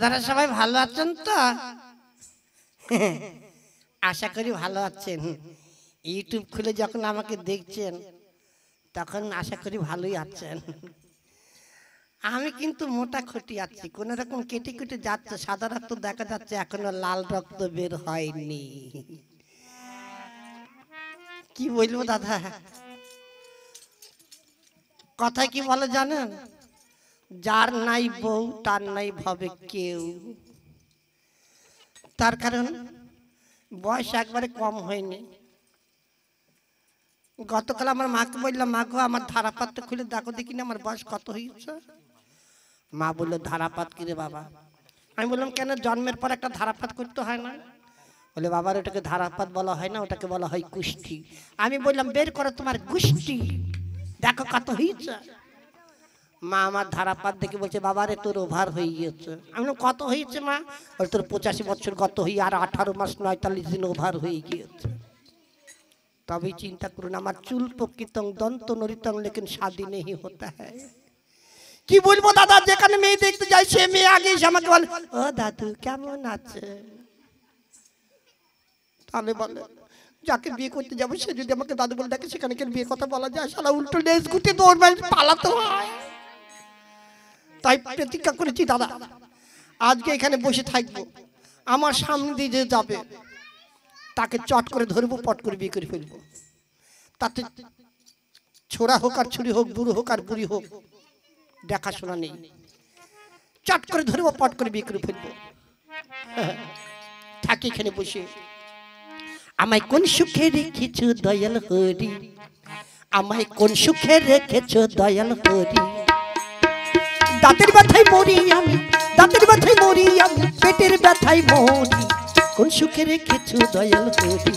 দাদারা সবাই ভালো আছেন তো? আশা করি ভালো আছেন। ইউটিউব খুলে যখন আমাকে দেখছেন, তখন আশা করি ভালোই আছেন। আমি কিন্তু মোটা খটি আছি, কোন রকম কেটে কেটে যাচ্ছে সাদা রক্ত দেখা যাচ্ছে এখনও লাল রক্ত বের হয়নি। কি বলব দাদা? কথায় কি বলে জানেন? যার নাই বউ, তার নাই ভাবে কেউ। তার কারণ বয়স একবারে কম হয়নি। গতকাল আমার মাকে বললাম, মা গো, আমার ধারাপাতটা খুলে দেখো দেখি না, আমার বয়স কত হয়েছে? মা বলল, ধারাপাত কিরে বাবা? আমি বললাম, কেন জন্মের পর একটা ধারাপাত করতে হয় না? বলে, বাবার ওটাকে ধারাপাত বলা হয় না, ওটাকে বলা হয় কুষ্টি আমি বললাম, বের করো তোমার গুষ্টি দেখো কত হয়েছে। মা আমার ধারাপাত দেখে বলছে বাবারে তোর ওভার হয়ে গিয়েছে। আমি কত হয়েছে মা? বলে, তোর পঁচাশি বছর কত হয়ে আর আঠারো মাস নয়তাল্লিশ দিন ওভার হয়ে গিয়েছে। তবে চিন্তা করুন, আমার চুল প্রকৃতং দন্ত নরিতং, লেকিন শাদি নেই হতা হ্যায় কি বলব দাদা, যেখানে মেয়ে দেখতে যাই সে মেয়ে আগে আমাকে বলে, ও দাদু, কেমন আছে? তাহলে বলে, যাকে বিয়ে করতে যাব, সে যদি আমাকে দাদু বলে দেখে সেখানে কেন বিয়ে কথা বলা যায়? সালা উল্টো লেজ গুটে দৌড় পালাতে হয়। তাই প্রতিজ্ঞা করেছি, দাদা। আজকে এখানে বসে থাকব। আমার সামনে দিয়ে যে যাবে, তাকে চট করে ধরবো, পট করে বিয়ে করে ফেলব। তাতে ছোড়া হোক আর ছুরি হোক, বুড়ো হোক আর বুড়ি হোক, দেখাশোনা নেই। চট করে ধরবো, পট করে বিয়ে করে ফেলব। থাকি এখানে বসে। আমায় কোন সুখে রেখেছ দয়াল হরি? আমায় কোন সুখে রেখেছ দয়াল হরি? দাঁতের ব্যথায় মরি আমি, দাঁতের ব্যথায় মরি আমি, পেটের ব্যথায় মরি। কোন সুখে রেখেছ দয়াল হরি?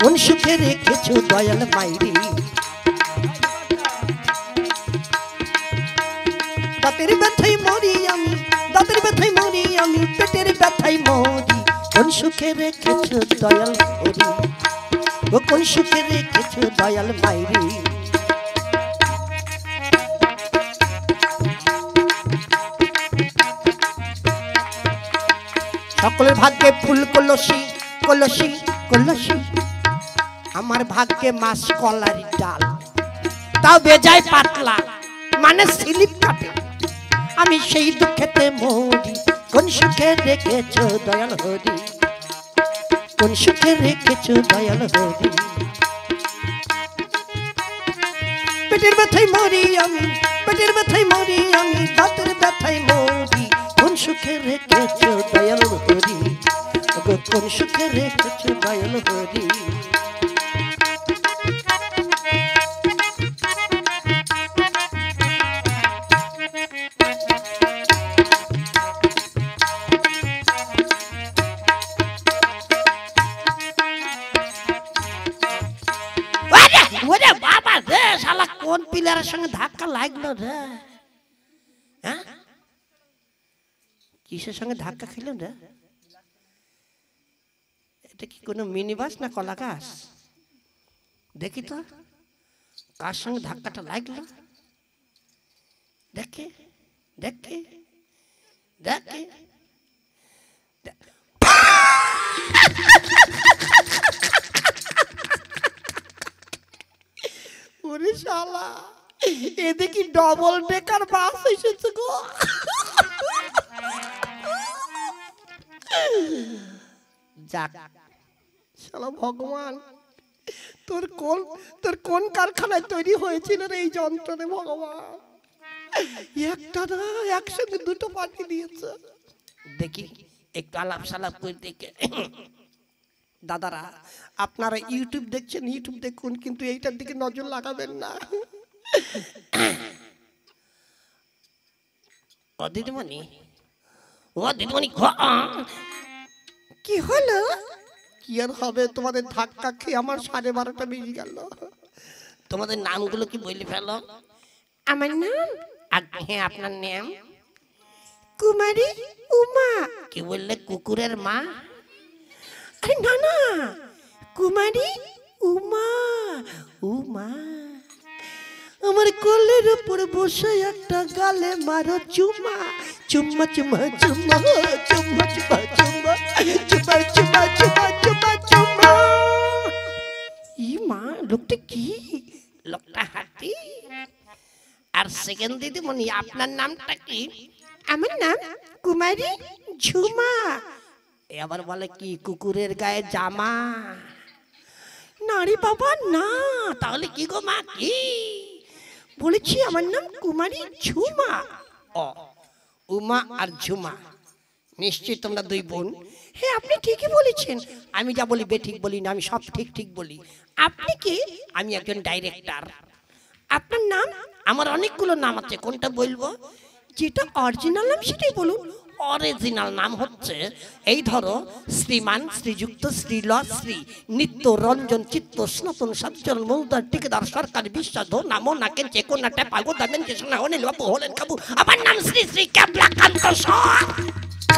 কোন সুখে রেখেছ দয়াল মাইরি? দাঁতের ব্যথায় মরি আমি, দাঁতের ব্যথায় মরি আমি, পেটের ব্যথায় মরি। কোন সুখে রেখেছ দয়াল হরি? ও কোন সুখে রেখেছ দয়াল মাইরি? সকলের ভাগ্যে ফুল, কলসি কলসি কলসি। আমার ভাগ্যে মাছ কলারি ডাল। তাও বেজায় পাতলা মানে স্লিপ কাটে। আমি সেই দুঃখেতে মরি। কোন সুখে রেখেছ দয়াল হরি? কোন সুখে রেখেছ দয়াল হরি? পেটের ব্যথায় মরি আমি, পেটের ব্যথায় মরি আমি, দাঁতের ব্যথায় মরি। কোন সুখে রেখেছ দয়াল হরি? কোন সুখে রেখেছ দয়াল হরি। শালা, কোন পিলারের সঙ্গে ধাক্কা লাগল রে? হ্যাঁ? কিসের সঙ্গে ধাক্কা খেলেন রে? এটা কি কোনো মিনি বাস না কলা গাছ দেখি তো, কার সঙ্গে ধাক্কাটা লাগল? দেখে দেখে দেখে। ওরে শালা, এদিকে ডবল ডেকার বাস এসেছে গো। যাক শালা ভগবান। তোর কোন তোর কোন কারখানায় তৈরি হয়েছিল রে এই যন্ত্রণে ভগবান? একটা না একসঙ্গে দুটো পাঠিয়ে দিয়েছে। দেখি একটু আলাপ সালাপ করে দেখে। দাদারা আপনারা ইউটিউব দেখছেন ইউটিউব দেখুন কিন্তু এইটার দিকে নজর লাগাবেন না। ও দিদিমণি ও দিদিমণি কি হলো? কি আর হবে তোমাদের ধাক্কা খেয়ে আমার সাড়ে বারোটা বেজে গেল তোমাদের নামগুলো কি বলে ফেলো আমার নাম হ্যাঁ আপনার নাম কুমারী উমা কি বললে কুকুরের মা আরে না না কুমারী উমা উমা আমার কোলের উপর বসে একটা গালে মারো চুমা চুম্মা চুমা চুম্মা চুম্মা চুমা চুম্মা চুমা চুমা চুমা চুমা চুমা ই মা লোকটা কি? লোকটা হাতি? আর সেকেন্ড দিদিমণি আপনার নামটা কি? আমার নাম কুমারী ঝুমা। এ আবার বলে কি কুকুরের গায়ে জামা? নারী বাবা না। তাহলে কি গো মা কি? বলেছি আমার নাম কুমারী ঝুমা। ও উমা আর ঝুমা। নিশ্চয়ই তোমরা দুই বোন। হ্যাঁ আপনি ঠিকই বলেছেন। আমি যা বলি বেঠিক বলি না আমি সব ঠিক ঠিক বলি। আপনি কি? আমি একজন ডাইরেক্টর আপনার নাম? আমার অনেকগুলো নাম আছে কোনটা বলব? যেটা অরিজিনাল নাম সেটাই বলুন। অরিজিনাল নাম হচ্ছে এই ধরো শ্রীমান শ্রীযুক্ত শ্রীল শ্রী নিত্য রঞ্জন চিত্ত স্নতন সজ্জন মৌদার টিকেদার সরকার বিশ্বাস নামো নাকে যে কোন নাটে পাগো দামেন যে শোনা হলেন বাবু হলেন কাবু। আমার নাম শ্রী শ্রী ক্যাবলাকান্ত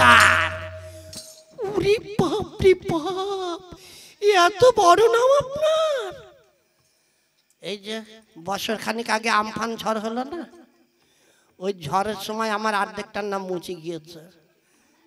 সরকার উরি বাপ রে বাপ এত বড় নাম আপনার। এই যে বছর খানিক আগে আমফান ঝড় হলো না? ওই ঝড়ের সময় আমার অর্ধেকটার নাম মুছে গিয়েছে।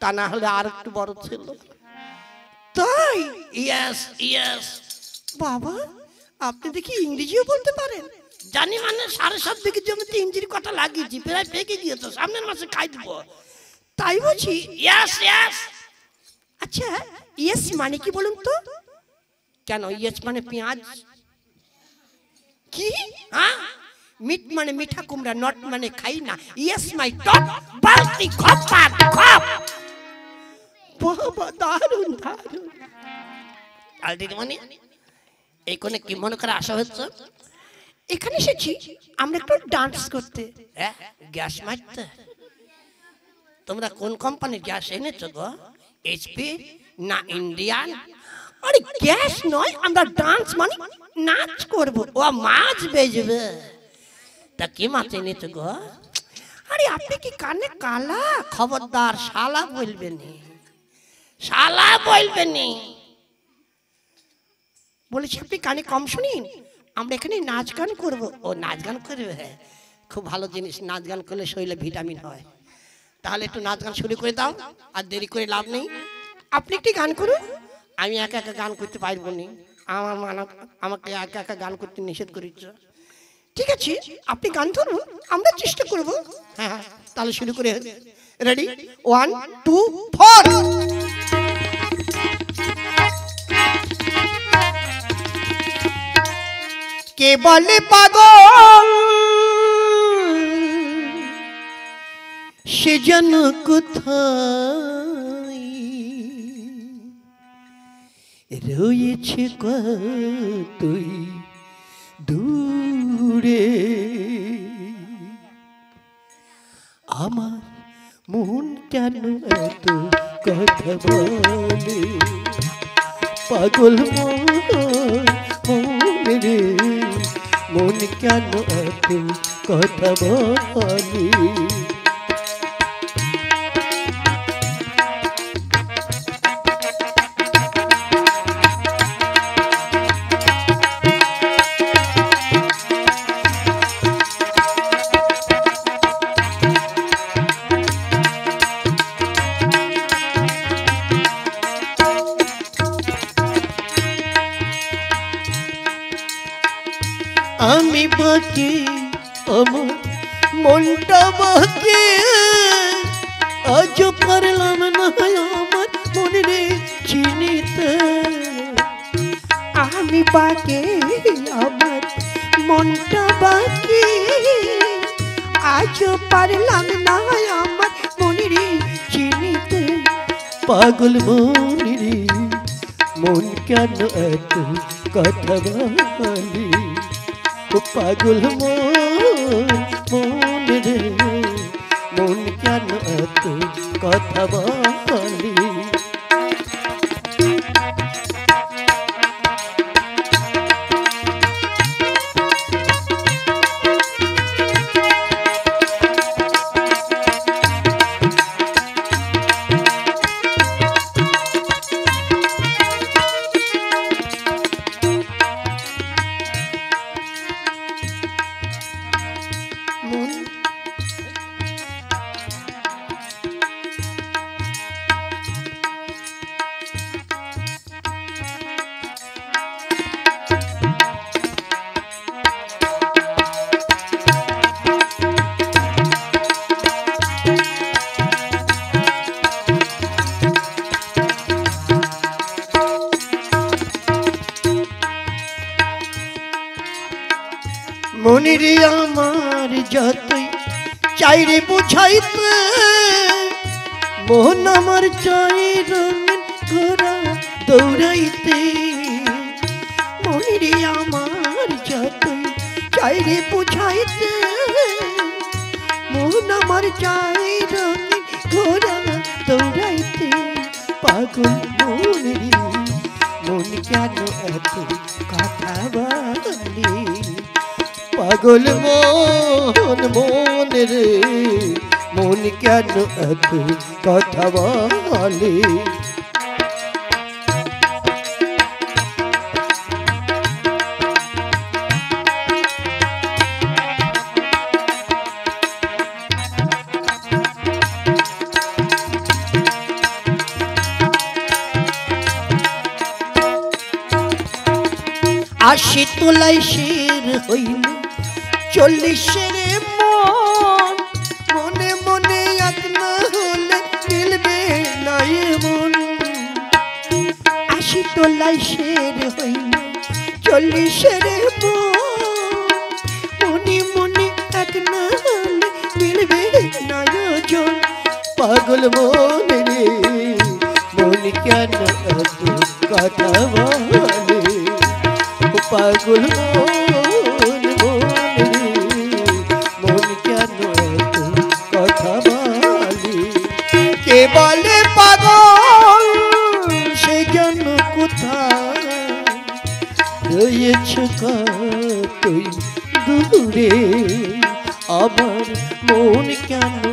তা না হলে আর একটু বড় ছিল। তাই? Yes yes. বাবা আপনি দেখি ইংরেজিও বলতে পারেন। জানি মানে সাড়ে সাত দিকে জমিতে ইঞ্জির কথা লাগিয়েছি প্রায় পেকে গিয়েছে সামনের মাসে খাই দিব। তাই বলছি ইয়েস ইয়েস আচ্ছা ইয়েস মানে কি বলুন তো? কেন ইয়েস মানে পেঁয়াজ? কি? হ্যাঁ? মিট মানে মিঠা কুমড়া নট মানে খাই না। ইয়েস মাই টপ বালতি খপা খপ। বাবা দারুণ দারুণ আলদিদি মানে এই কোনে কি মনে করে আসা হচ্ছে? এখানে এসেছি আমরা একটু ডান্স করতে। হ্যাঁ গ্যাস মারতে। তোমরা কোন কোম্পানির গ্যাস এনেছো গো? এইচপি না ইন্ডিয়ান আরে গ্যাস নয় আমরা ডান্স মানে নাচ করব। ও মাছ বেজবে তা কি মাছ এনেছো গো? আরে আপনি কি কানে কালা? খবরদার শালা বলবেন শালা বলবেন বলেছি আপনি কানে কম শুনিন। আমরা এখানে নাচ গান করব। ও নাচ গান করবে খুব ভালো জিনিস নাচ গান করলে শরীরে ভিটামিন হয়। তাহলে একটু নাচ গান শুরু করে দাও আর দেরি করে লাভ নেই। আপনি একটি গান করুন। আমি একা একা গান করতে পারব না। আমার মানা আমাকে একা একা গান করতে নিষেধ করেছ। ঠিক আছে আপনি গান ধরুন আমরা চেষ্টা করব। হ্যাঁ হ্যাঁ। তাহলে শুরু করে রেডি ওয়ান টু ফোর কে বলে পাগল? সে যেন রয়েছে কতই দূরে? আমার মন কেন এত কথা বলে? পাগল রে, মন কেন এত কথা বলে? আমি বাকি, আমার মনটা বাকি। আজ পারলাম না আমার মনে চিনিতে। আমি বাকি, আমার মনটা বাকি। আজ পারলাম না আমার মনে চিনিতে। পাগল মনে মন কেন এত কথা বলি? ও পাগল মন মন রে মন কেন এত কথা বলি? চাইরে বুঝাইতে। মোহন আমার চাই রঙিন ঘোরা দৌড়াইতে। মনিরে আমার যতই চাইরে বুঝাইতে। মোহন আমার চাই রঙিন ঘোরা দৌড়াইতে। পাগল মনিরে, মন কেন এত কথা পাগল মন মন রে। মন কেন এত কথা বলে? আশি তোলাই শের হইল। চল্লিশের মন। মনে মনে এক না হলে মিলবে না এ মন। আশি তোলাই শের হইল চল্লিশের মন। মনে মনে এক না হলে মিলবে না জন পাগল মন রে, মন কেন কথা বলে? পাগল মন। কে বলে পাগল? সে জ্ঞান কোথায়? তুই দূরে। আবার মন কেন